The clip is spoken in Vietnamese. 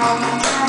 không